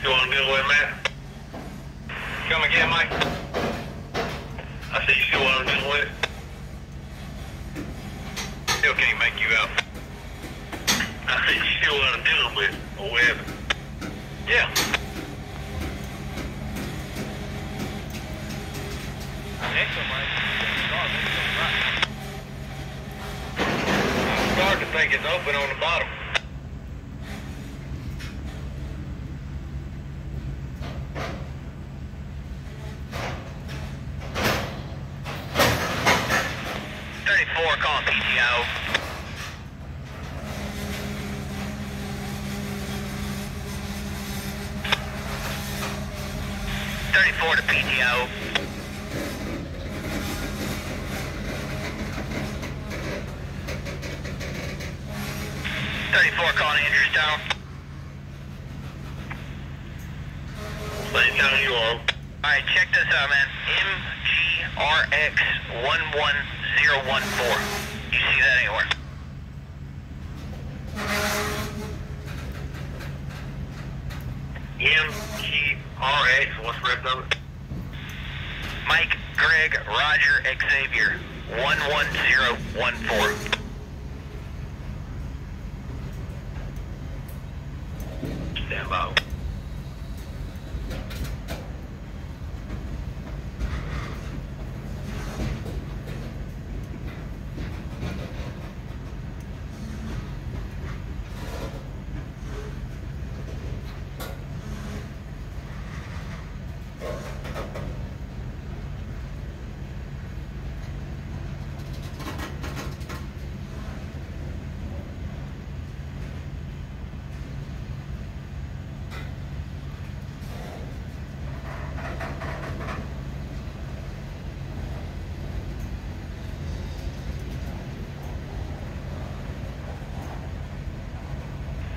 still on deal with Matt? Come again, Mike? I said you still on deal with it? Still can't make you out. I said you still on dealing with it, or whatever. Yeah. I'm starting to think it's open on the bottom. Thirty-four calling PTO. Thirty-four to PTO. Thirty-four calling Andrewstown. Same town you are. Alright, check this out, man. MGRX11014. You see that anywhere? MGRX, what's rest of? Mike, Greg, Roger, Xavier, 11014. Stand by.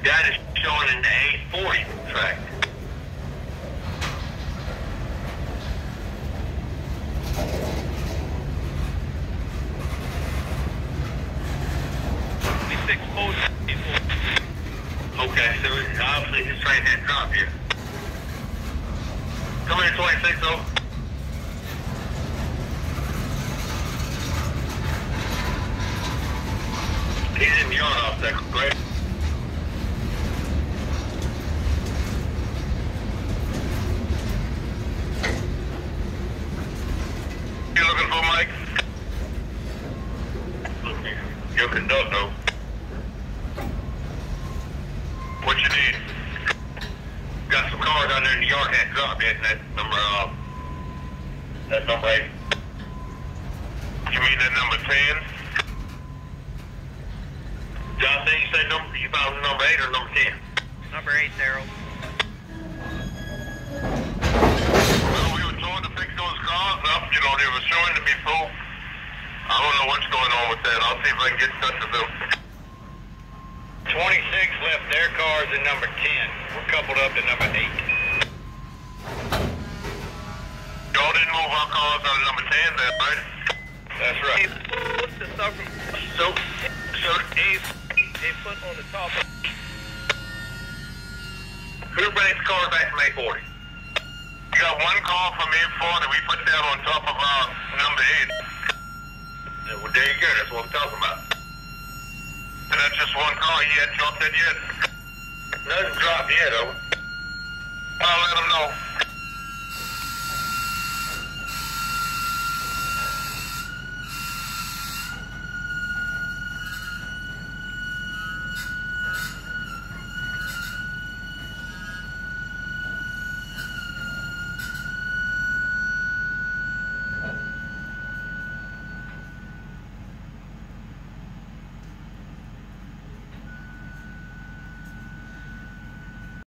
That is showing in the 840 track. Okay, so obviously his train had dropped here. Come here, 26 oh. He's in yard off correct? You looking for Mike? Your conductor. What you need? Got some cars out there in the yard that dropped yet. That number, uh, that number eight. You mean that number ten? John, say you say number, you found number eight or number ten? Number eight, Daryl. Well, we were told to fix those cars up. You know, they were showing to be full. Know what's going on with that. I'll see if I can get in touch with them. 26 left their cars in number 10. We're coupled up to number 8. Y'all didn't move our cars out of number 10 then, right? That's right. What's the stuff from So, so, Ace, they put on the top of who brings the cars back from 840? You got one call from 840 we put down on top of our number 8. Yeah, well, there you go. That's what I'm talking about. And that's just one call. He hadn't dropped that yet. Nothing dropped yet, though. I'll let him know.